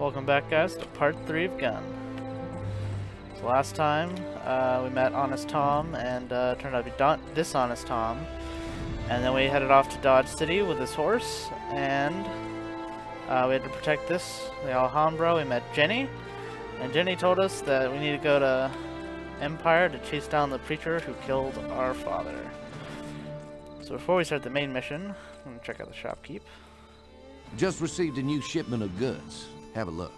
Welcome back, guys, to part 3 of Gun. So last time, uh, we met Honest Tom, and uh, turned out to be Dishonest Tom. And then we headed off to Dodge City with his horse, and uh, we had to protect this, the Alhambra. We met Jenny, and Jenny told us that we need to go to Empire to chase down the preacher who killed our father. So before we start the main mission, I'm gonna check out the shopkeep. Just received a new shipment of goods. Have a look.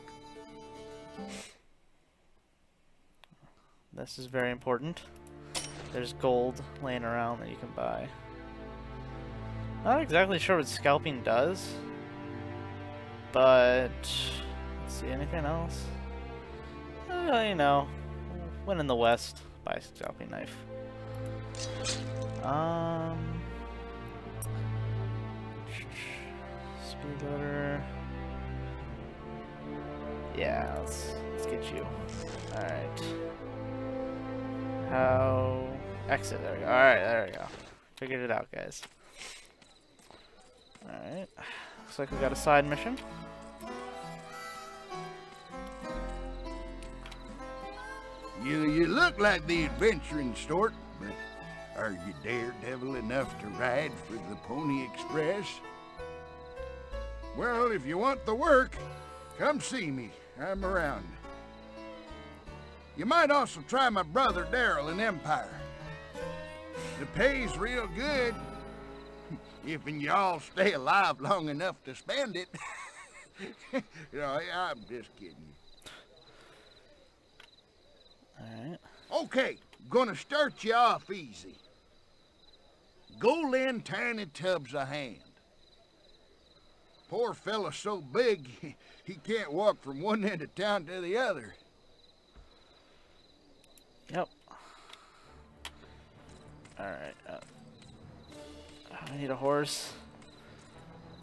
This is very important. There's gold laying around that you can buy. Not exactly sure what scalping does, but let's see anything else. Uh, you know, when in the west, buy a scalping knife. Um, speed loader. Yeah, let's let's get you. All right. How exit? There we go. All right, there we go. Figured it out, guys. All right. Looks like we got a side mission. You you look like the adventuring sort, but are you daredevil enough to ride for the Pony Express? Well, if you want the work, come see me. I'm around. You might also try my brother Daryl in Empire. The pay's real good, if y'all stay alive long enough to spend it. you know, I'm just kidding. All right. Okay, gonna start you off easy. Go lend Tiny Tubbs a hand. Poor fella's so big, he can't walk from one end of town to the other. Yep. Alright. Uh, I need a horse.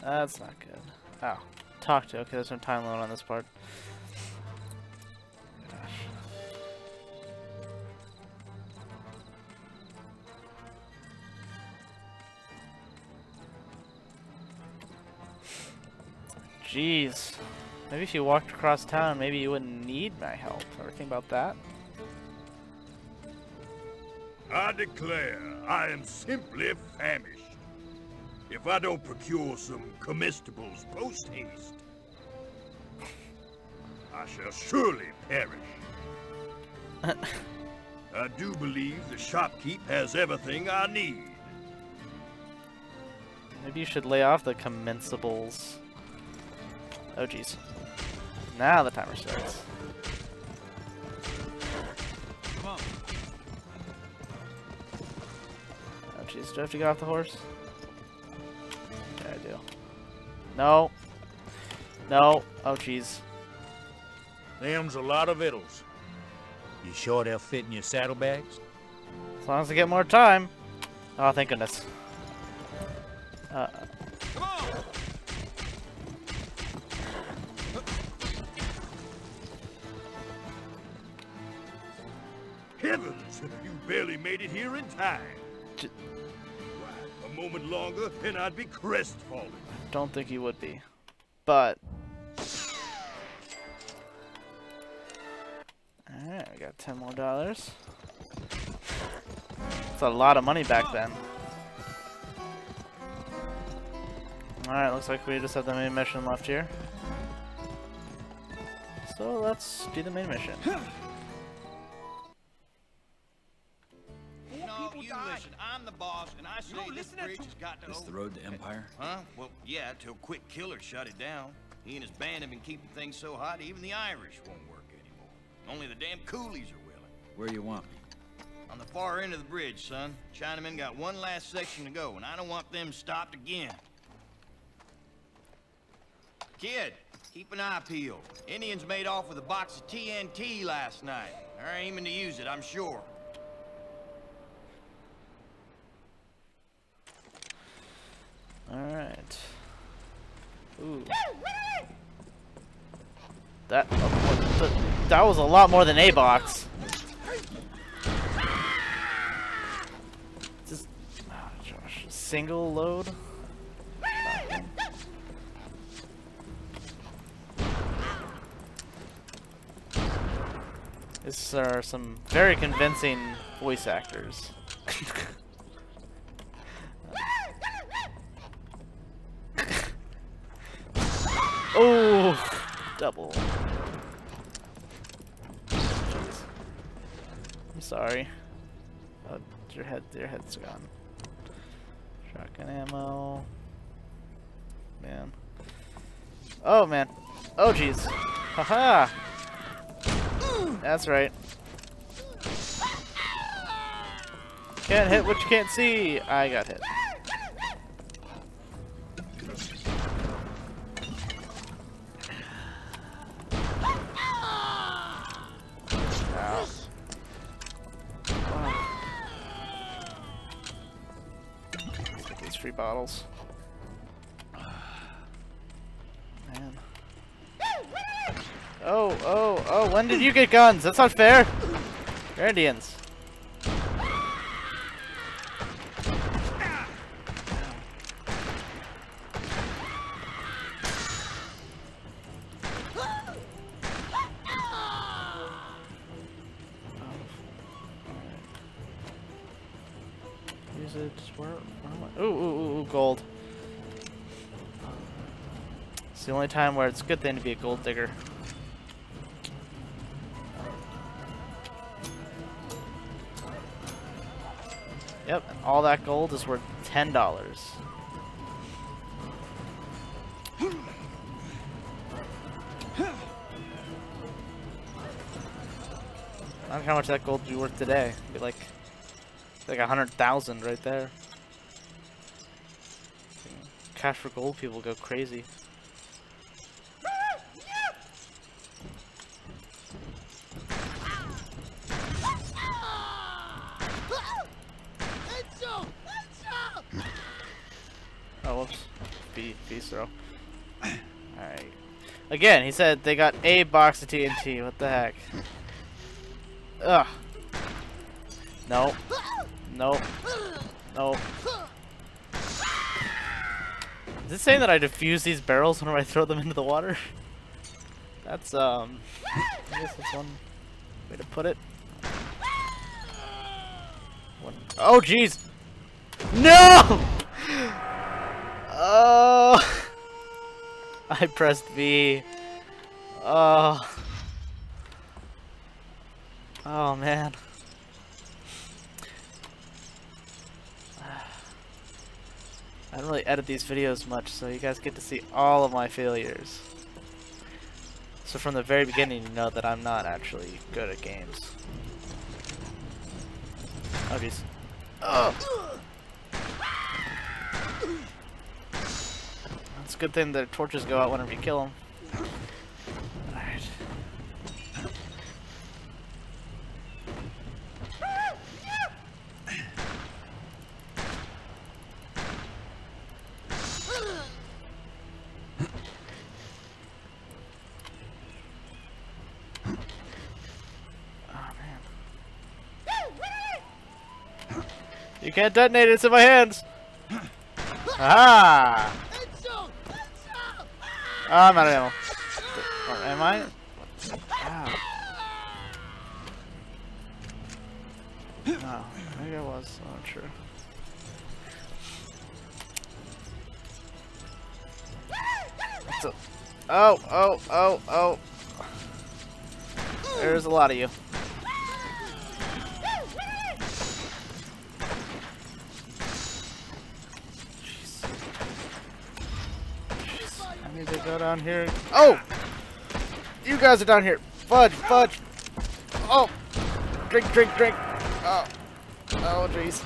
That's not good. Oh. Talk to. Okay, there's no time limit on this part. Jeez. Maybe if you walked across town, maybe you wouldn't need my help. Ever think about that? I declare I am simply famished. If I don't procure some comestibles post-haste, I shall surely perish. I do believe the shopkeep has everything I need. Maybe you should lay off the commensables. Oh jeez. Now the timer starts. Oh jeez, do I have to get off the horse? Yeah, I do. No. No. Oh jeez. Them's a lot of victuals. You sure they'll fit in your saddlebags? As long as I get more time. Oh, thank goodness. Uh, here in time. J- a moment longer and I'd be crestfallen. don't think he would be. But. Alright, we got 10 more dollars. It's a lot of money back then. Alright, looks like we just have the main mission left here. So let's do the main mission. boss, and I this bridge has got to This the road to Empire? Huh? Well, yeah, till Quick Killer shut it down. He and his band have been keeping things so hot, even the Irish won't work anymore. Only the damn coolies are willing. Where you want me? On the far end of the bridge, son. Chinamen got one last section to go, and I don't want them stopped again. Kid, keep an eye peeled. Indians made off with a box of TNT last night. They're aiming to use it, I'm sure. Alright. Ooh. That, oh, that was a lot more than a box. Just, oh, Josh, single load? These are some very convincing voice actors. oh, double. Jeez. I'm sorry. Oh, your head, your head's gone. Shotgun ammo. Man. Oh man. Oh jeez. Haha. That's right. Can't hit what you can't see. I got hit. Free bottles. Man. Oh, oh, oh, when did you get guns? That's not fair. You're It's the only time where it's a good thing to be a gold digger. Yep, and all that gold is worth ten dollars. I don't know how much that gold would be worth today. It'd be like like a hundred thousand right there. Cash for gold people go crazy. Oh, whoops. B, B throw. Alright. Again, he said they got a box of TNT. What the heck? Ugh. No. No. No. Is it saying that I defuse these barrels whenever I throw them into the water? That's, um... I guess that's one way to put it. One. Oh, jeez! No! Oh! I pressed B. Oh. Oh, man. I don't really edit these videos much, so you guys get to see all of my failures. So from the very beginning, you know that I'm not actually good at games. Oh, jeez. Oh! It's a good thing the torches go out whenever you kill them. Alright. Oh. You can't detonate it, it's in my hands! Ah! I'm out of ammo. Or am I? Ow. No, maybe I was. I'm not sure. Oh, oh, oh, oh. There's a lot of you. Jeez. Jeez. To go down here. Oh! You guys are down here. Fudge, fudge. Oh! Drink, drink, drink. Oh. Oh, jeez.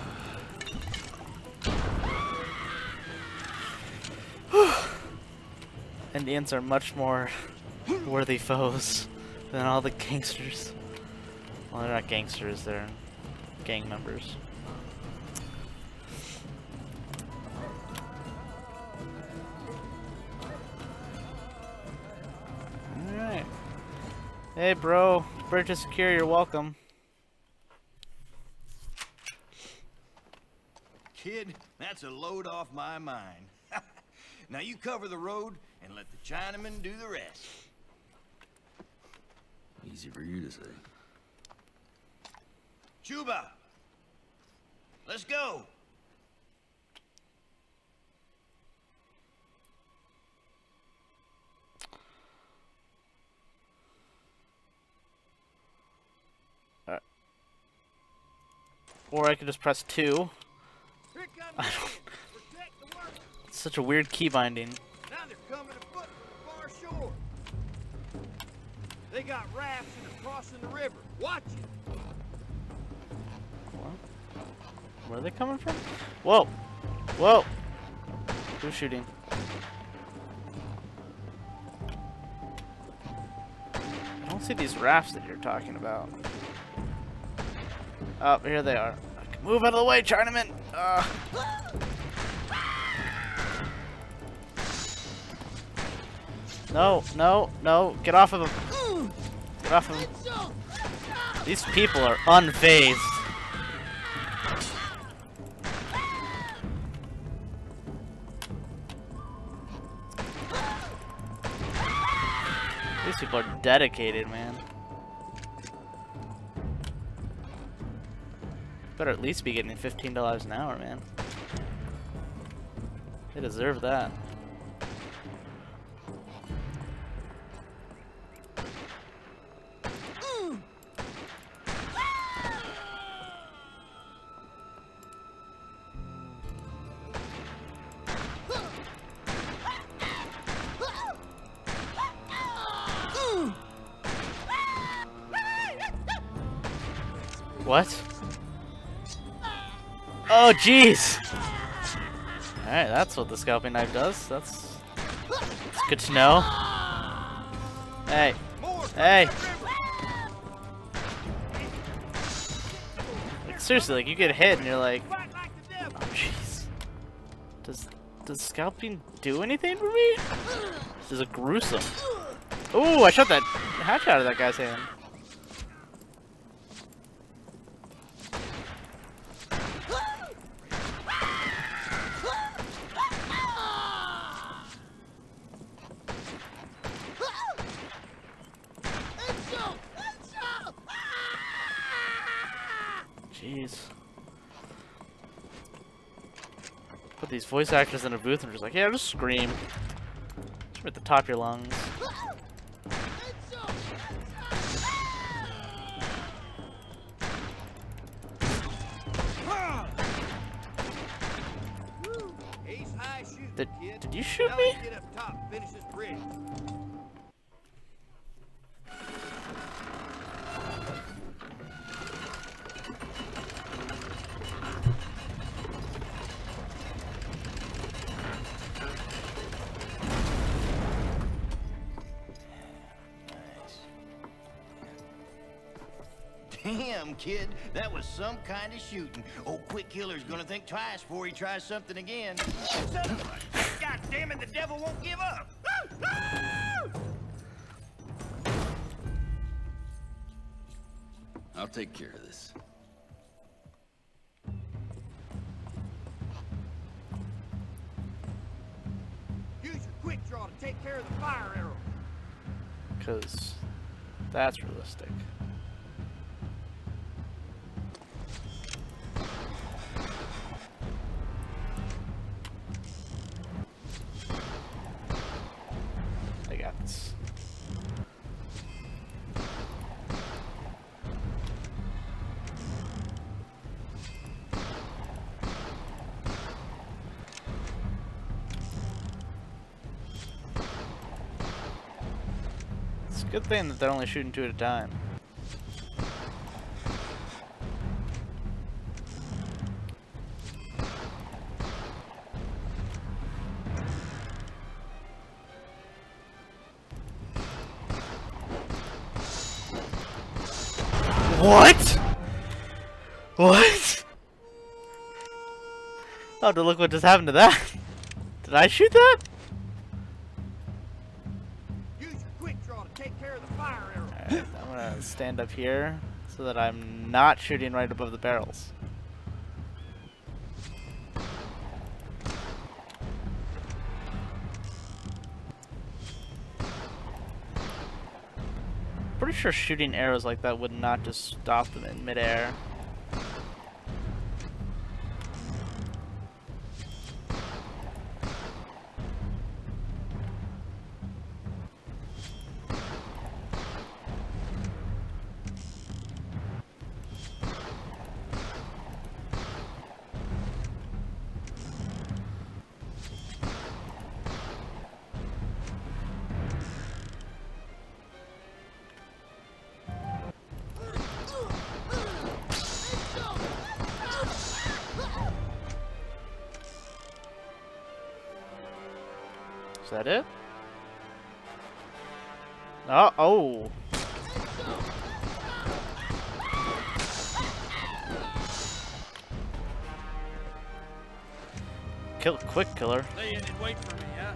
Indians are much more worthy foes than all the gangsters. Well, they're not gangsters, they're gang members. Hey, bro. Bridge is secure, you're welcome. Kid, that's a load off my mind. now you cover the road and let the Chinaman do the rest. Easy for you to say. Chuba! Let's go! Or I could just press 2. Here comes I the don't- kids. Protect the workers. It's such a weird key binding. Now they're coming afoot from the far shore. They got rafts and are crossing the river. Watch it. Where are they coming from? Whoa! Whoa! Who's shooting? I don't see these rafts that you're talking about. Oh, here they are. Move out of the way, Chinaman! Uh. No, no, no, get off of him. Get off of him. These people are unfazed. These people are dedicated, man. Better at least be getting $15 an hour, man. They deserve that. What? Oh, jeez! Alright, that's what the scalping knife does. That's, that's good to know. Hey, hey! Like, seriously, like, you get hit and you're like, oh, jeez. Does, does scalping do anything for me? This is a gruesome. Ooh, I shot that hatch out of that guy's hand. Jeez. Put these voice actors in a booth and just like, yeah, just scream. Scream at the top of your lungs. Ace high shooting, Did, did you shoot me? Damn, kid, that was some kind of shooting. Old Quick Killer's gonna think twice before he tries something again. Son of a- God damn it, the devil won't give up! I'll take care of this. Use your quick draw to take care of the fire arrow. Because that's realistic. Good thing that they're only shooting two at a time. What? What? Oh, to look what just happened to that. Did I shoot that? Stand up here so that I'm not shooting right above the barrels. Pretty sure shooting arrows like that would not just stop them in midair. Is that it? Uh oh. Kill, quick killer. Lay in and wait for me, huh?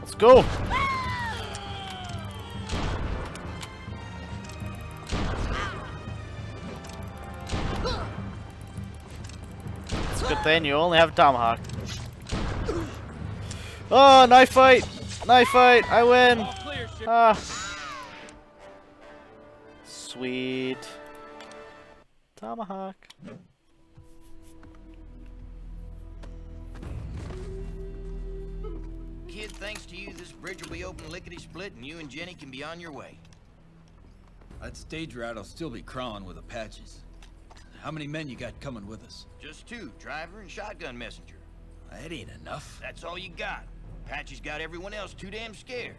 Let's go. It's a good thing you only have a tomahawk. Oh, knife fight! Knife fight! I win! Clear. Ah. Sweet. Tomahawk. Kid, thanks to you, this bridge will be open lickety-split and you and Jenny can be on your way. That stage route will still be crawling with Apaches. How many men you got coming with us? Just two, driver and shotgun messenger. That ain't enough. That's all you got. Apache's got everyone else too damn scared.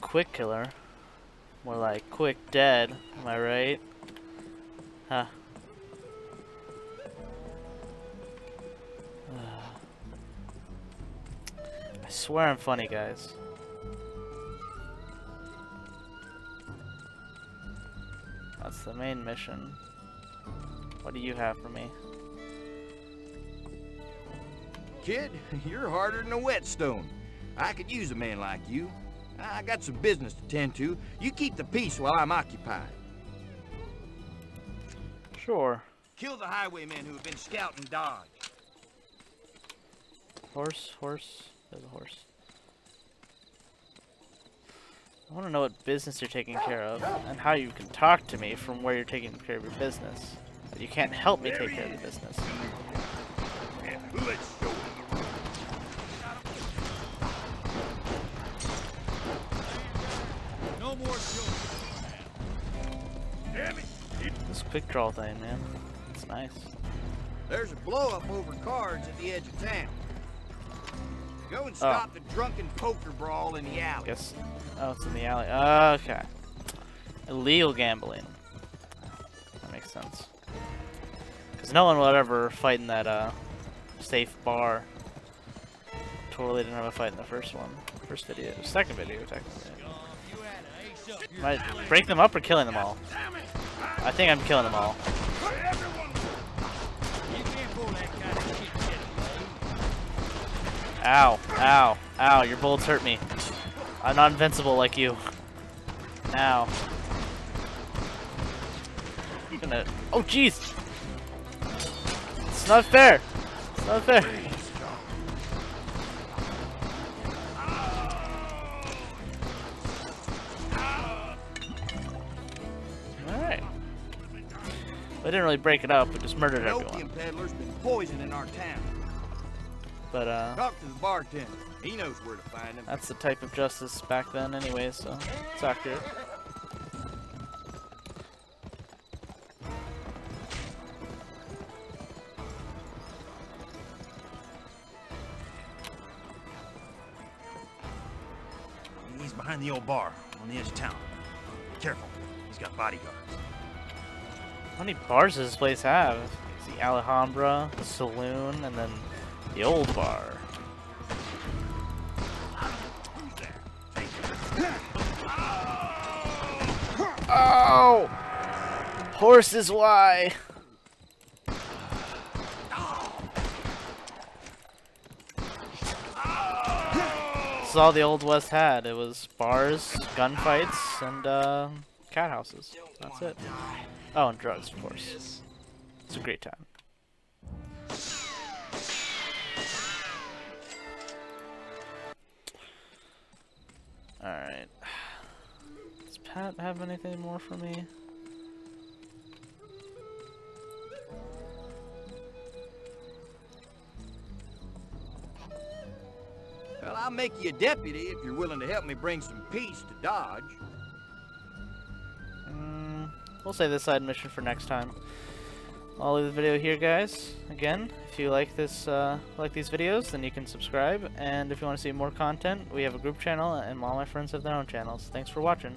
Quick killer. More like quick dead. Am I right? Huh. I swear I'm funny, guys. The main mission. What do you have for me? Kid, you're harder than a whetstone. I could use a man like you. I got some business to tend to. You keep the peace while I'm occupied. Sure. Kill the highwaymen who have been scouting Dodge. Horse, horse. There's a horse. I want to know what business you're taking care of and how you can talk to me from where you're taking care of your business. But you can't help me take care of the business. Yeah, let's No more Damn it! This quick draw thing, man. It's nice. There's a blow-up over cards at the edge of town. Go Oh. and stop the drunken poker brawl in the alley. Guess. Oh, it's in the alley. Okay. Illegal gambling. That makes sense. Because no one will ever fight in that uh, safe bar. Totally didn't have a fight in the first one. First video. Second video, technically. Might break them up or killing them all? I think I'm killing them all. Ow, ow, ow, your bullets hurt me. I'm not invincible like you. Now. Gonna. Oh, jeez! It's not fair! It's not fair! Alright. We didn't really break it up, but just murdered everyone. But, uh. Talk to the bartender. He knows where to find him. That's the type of justice back then anyway, so it's accurate. He's behind the old bar on the edge of town. Careful, he's got bodyguards. How many bars does this place have? It's the Alhambra, the saloon, and then the old bar. Oh! Horses, why? This is all the Old West had. It was bars, gunfights, and uh, cat houses. That's it. Oh, and drugs, of course. It's a great time. Alright. Does Pat have anything more for me? Well, I'll make you a deputy if you're willing to help me bring some peace to Dodge. Mm, we'll save this side mission for next time. I'll leave the video here, guys. Again, if you like this, uh, like these videos, then you can subscribe. And if you want to see more content, we have a group channel, and all my friends have their own channels. Thanks for watching.